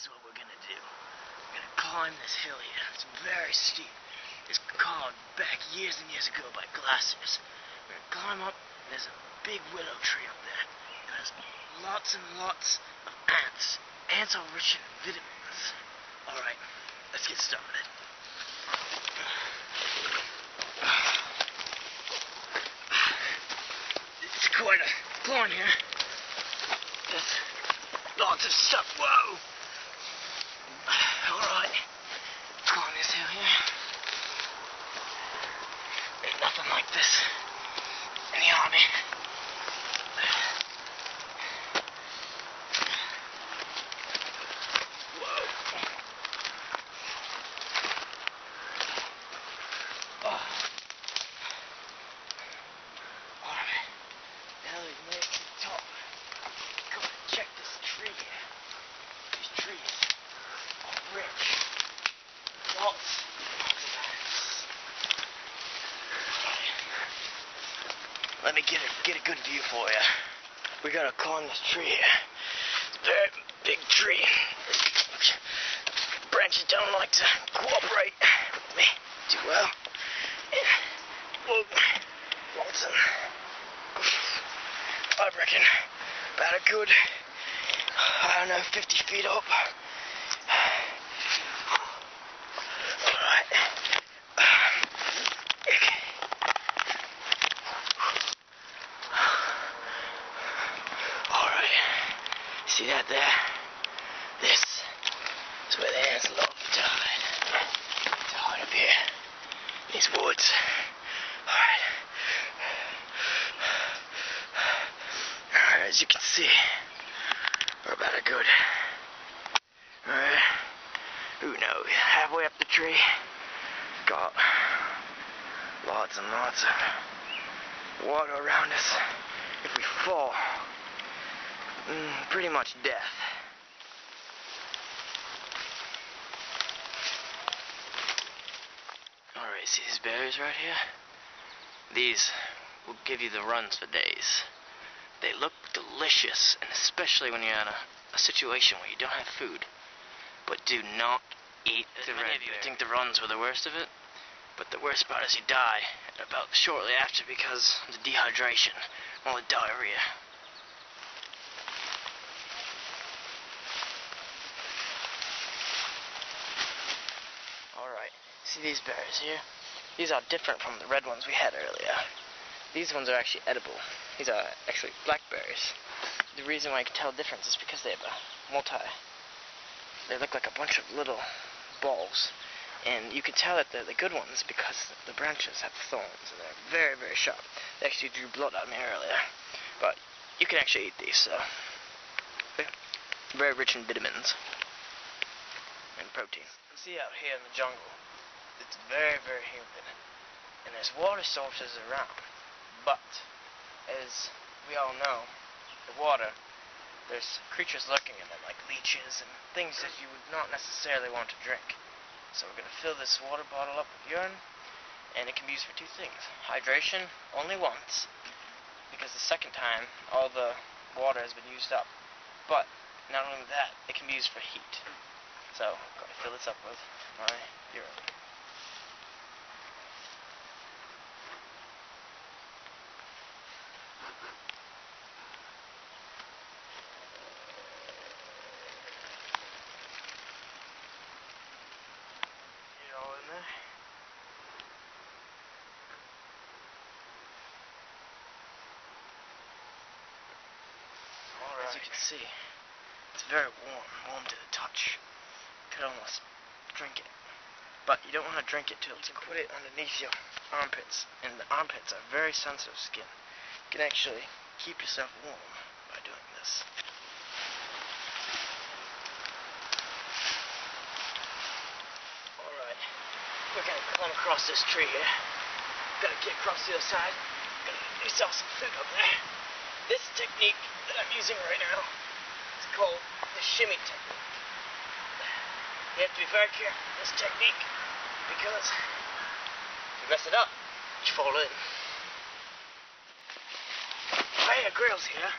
here's what we're gonna do. We're gonna climb this hill here. It's very steep. It's carved back years and years ago by glaciers. We're gonna climb up. and There's a big willow tree up there. It has lots and lots of ants. Ants are rich in vitamins. Alright, let's get started. It's quite a climb here. There's lots of stuff. Whoa! Alright. Climb this hill here. There's nothing like this in the army. Whoa. Oh. Alright. Now we made it to the top. Come on, check this tree here. These trees are rich. Lots, lots of ants. Alright. Let me get a get a good view for you. We gotta climb this tree here. Very big tree. Branches don't like to cooperate with me too well. Well, lots I reckon about a good, I don't know, 50 feet up. Alright. Alright. See that there? This is where the love to hide. To hide up here. In these woods. Alright. Alright, as you can see, we're about a good, alright, who knows, halfway up the tree, got lots and lots of water around us. If we fall, mm, pretty much death. Alright, see these berries right here? These will give you the runs for days. They look delicious, and especially when you're in a, a situation where you don't have food. But do not eat the red of you think the runs were the worst of it, but the worst part is you die about shortly after because of the dehydration, all the diarrhea. Alright, see these berries here? These are different from the red ones we had earlier. These ones are actually edible. These are actually blackberries. The reason why I can tell the difference is because they have a multi. They look like a bunch of little balls. And you can tell that they're the good ones because the branches have thorns and they're very, very sharp. They actually drew blood of me earlier. But you can actually eat these, so. They're very rich in vitamins and protein. See out here in the jungle, it's very, very humid. And there's water sources around. But, as we all know, the water, there's creatures lurking in it, like leeches and things that you would not necessarily want to drink. So we're going to fill this water bottle up with urine, and it can be used for two things. Hydration, only once, because the second time, all the water has been used up. But, not only that, it can be used for heat. So, I'm going to fill this up with my urine. Get As you can see, it's very warm, warm to the touch. Could almost drink it. But you don't want to drink it till it's put it underneath your armpits. And the armpits are very sensitive skin. You can actually keep yourself warm by doing this. Alright. We're gonna climb across this tree here. Gotta get across the other side. Gotta get yourself some food up there. This technique that I'm using right now is called the shimmy technique. You have to be very careful with this technique because if you mess it up, you fall in. Bear Grylls here.